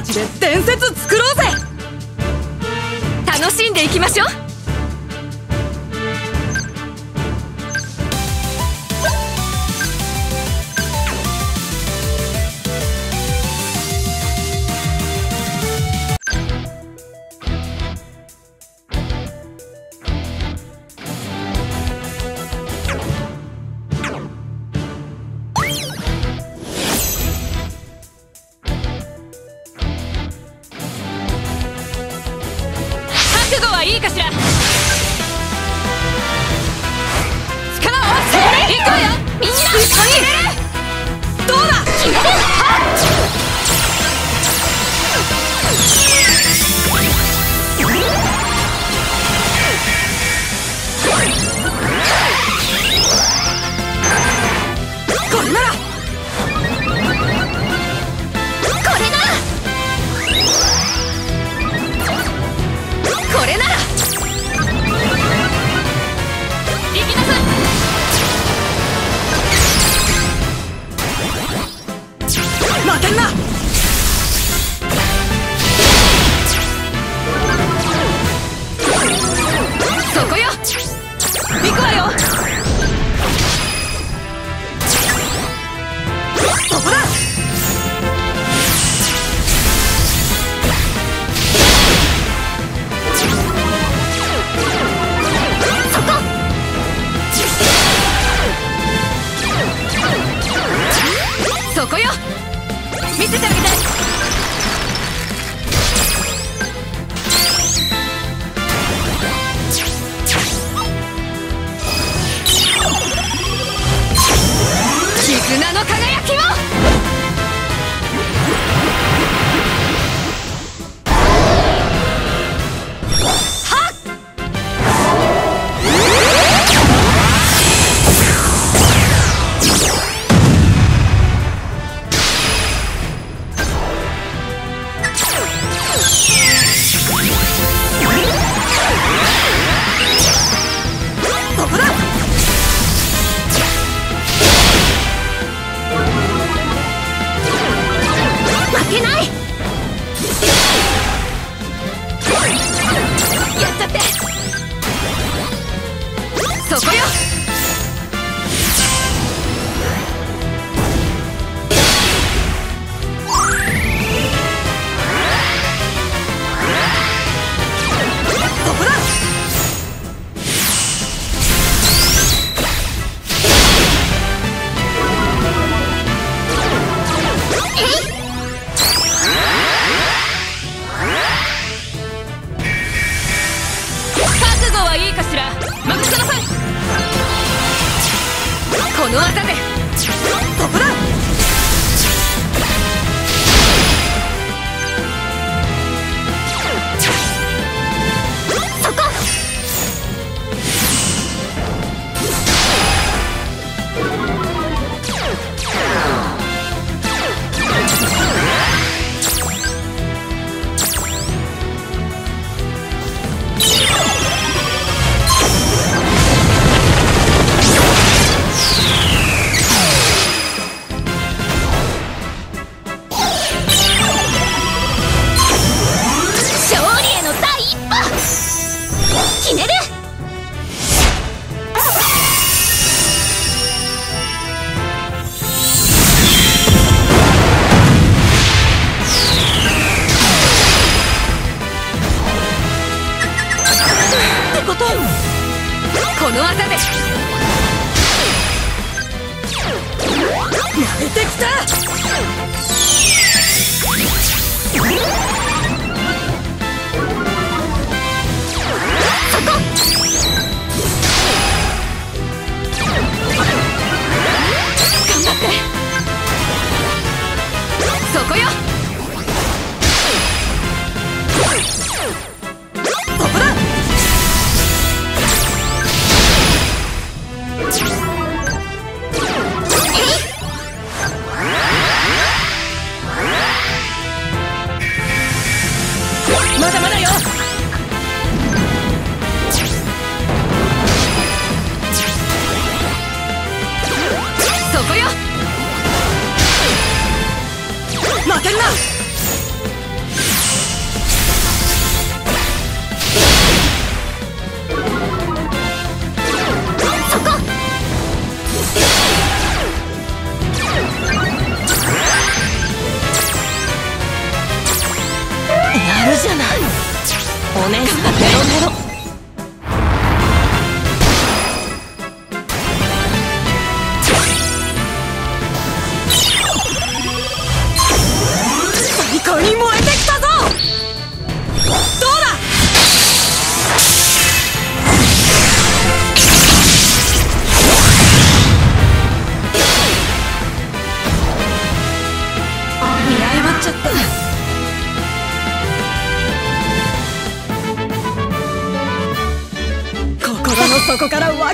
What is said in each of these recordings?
たちです。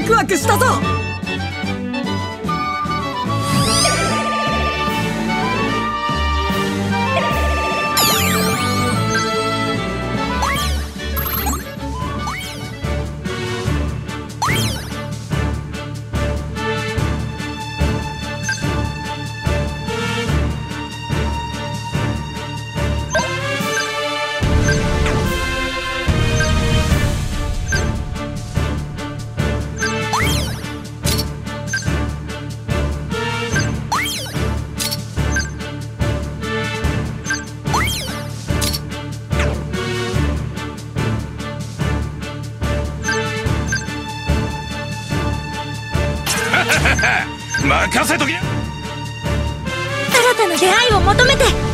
ワクワクしたぞ。せとき新たな出会いを求めて。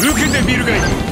受けてみるがいい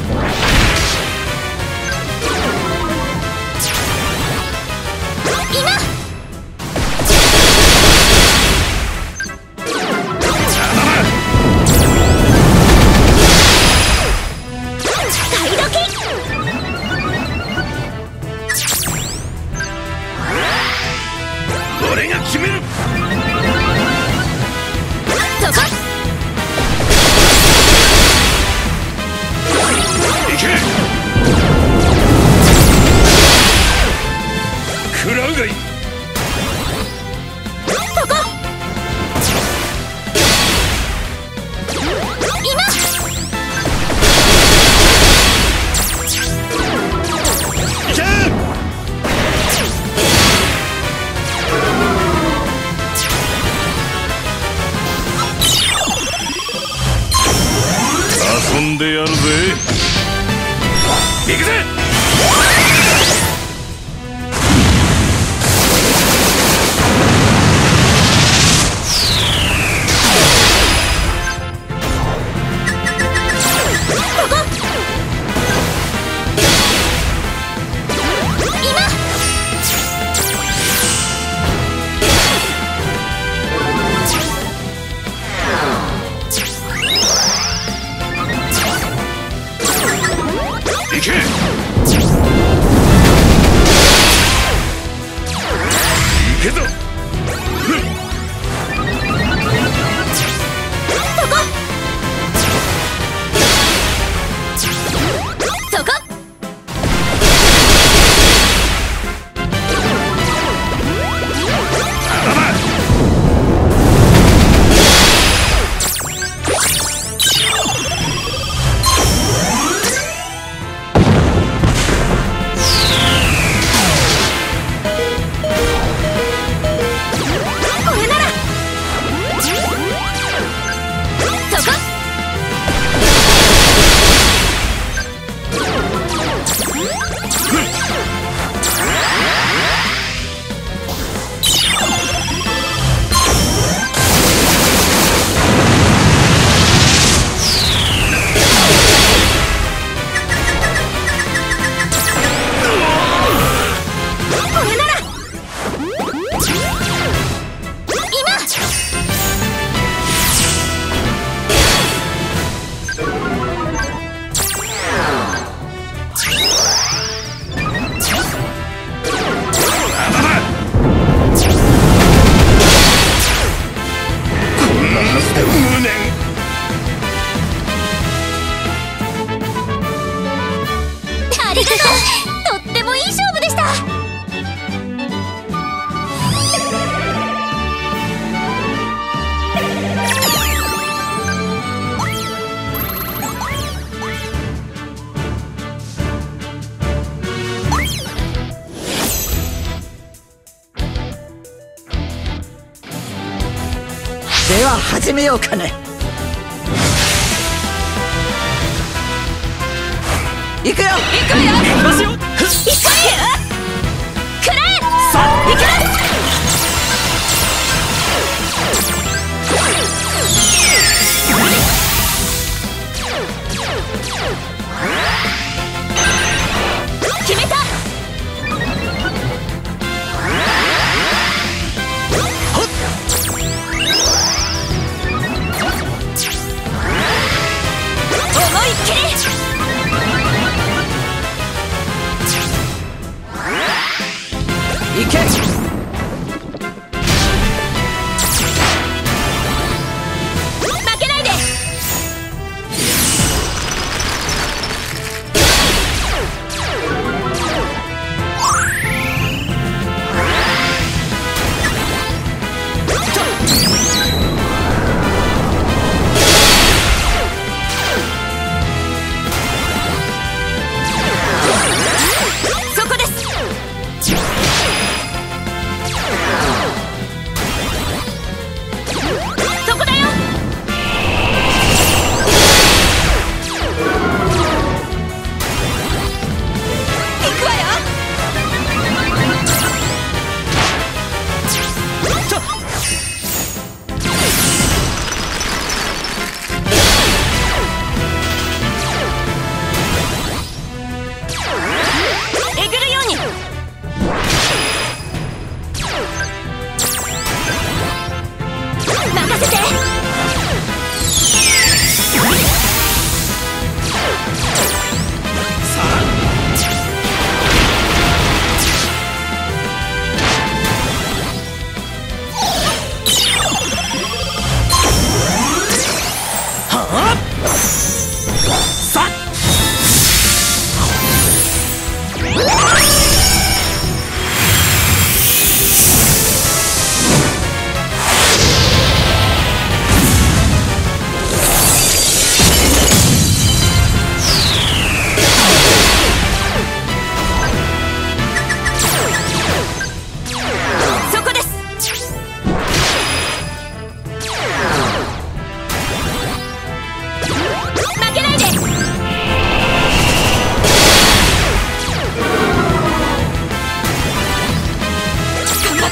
では始めようかね。行くよ。行くよ。行よ。行くよ。く行く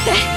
って。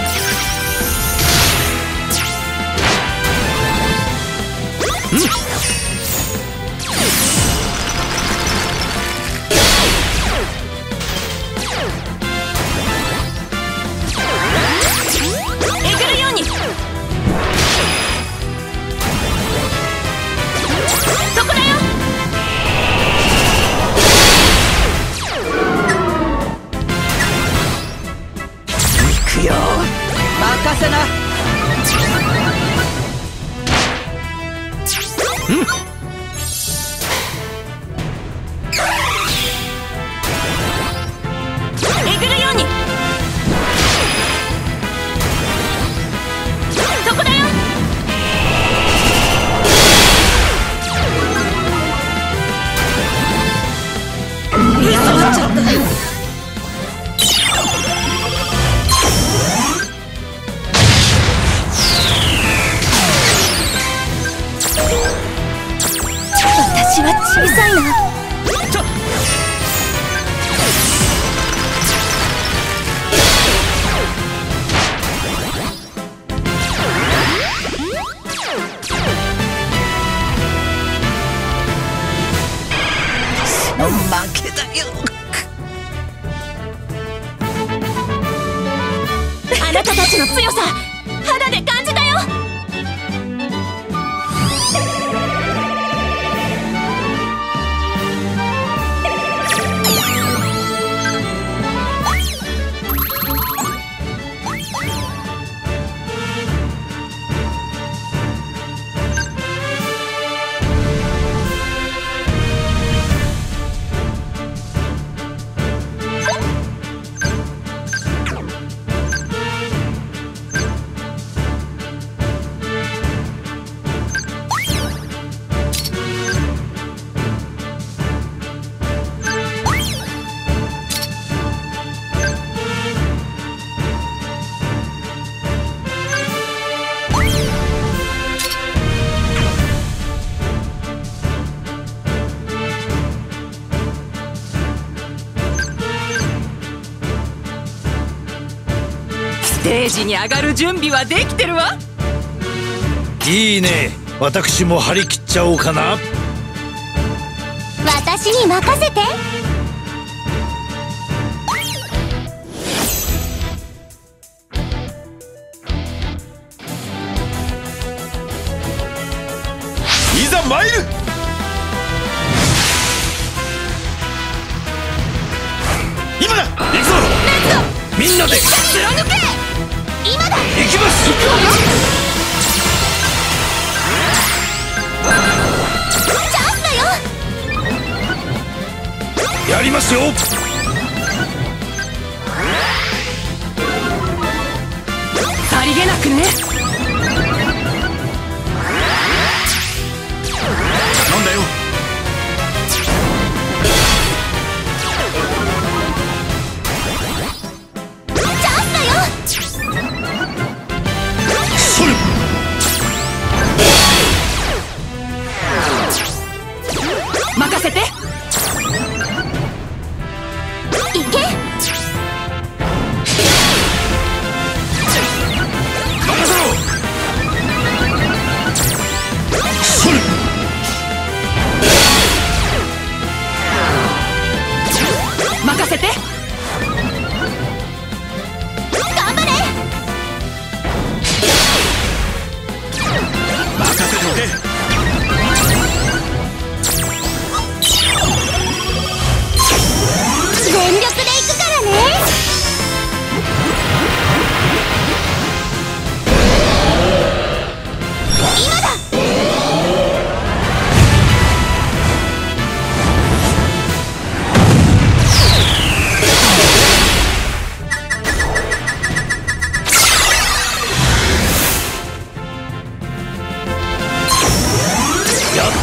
ージに上がる準備はできてるわ？いいね。私も張り切っちゃおうかな。私に任せて。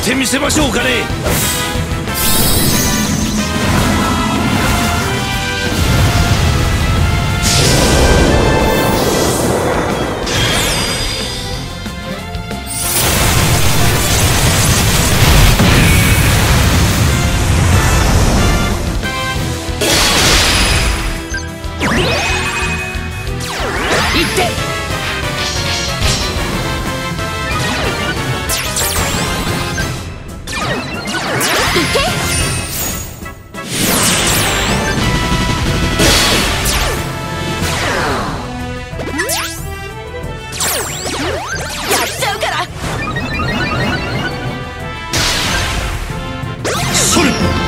してみせましょうかね。それ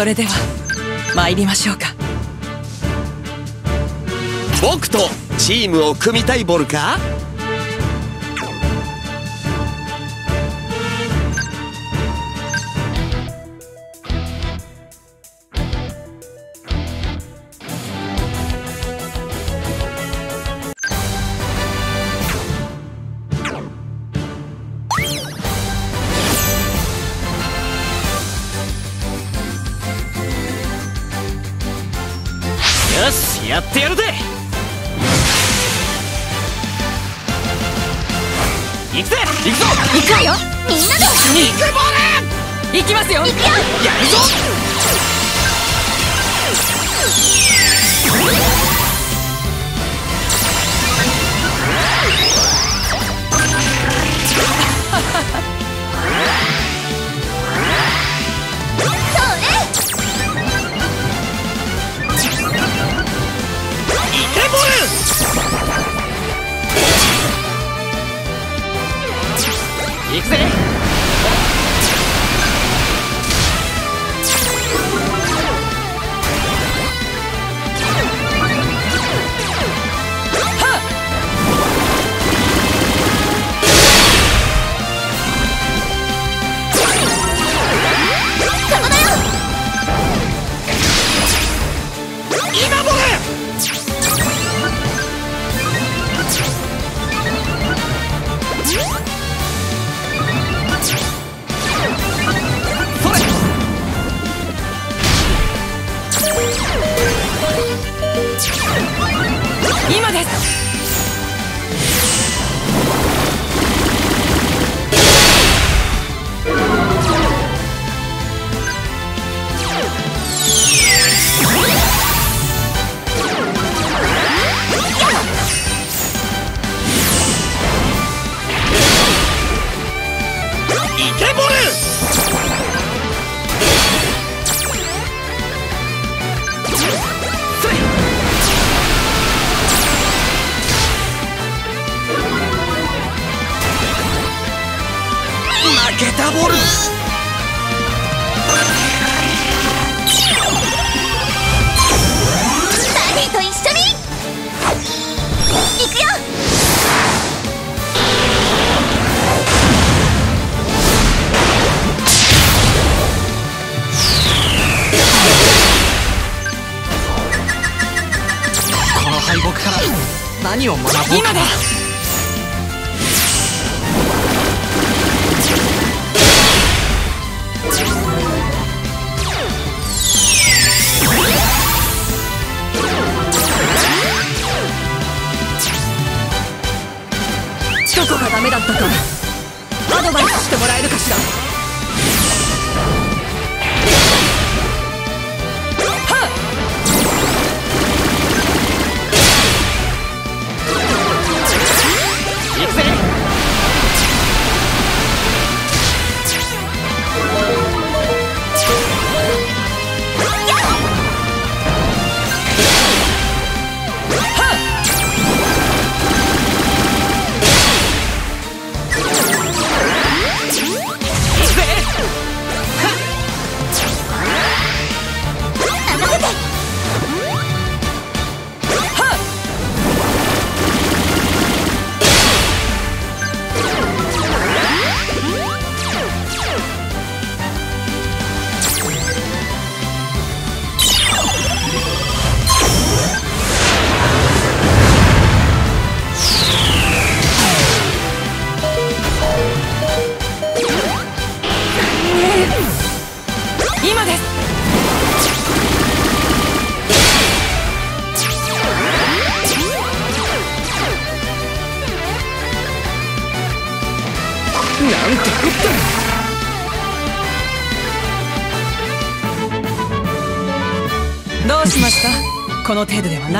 それでは参りましょうか。僕とチームを組みたいボルかやってやるぜ。行くぜ。行くぞ。行くわよみんなで。行くボール行きますよ。行くよ。やるぞールどこがダメだったか。アドバイスしてもらえるかしら。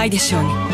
ないでしょうに。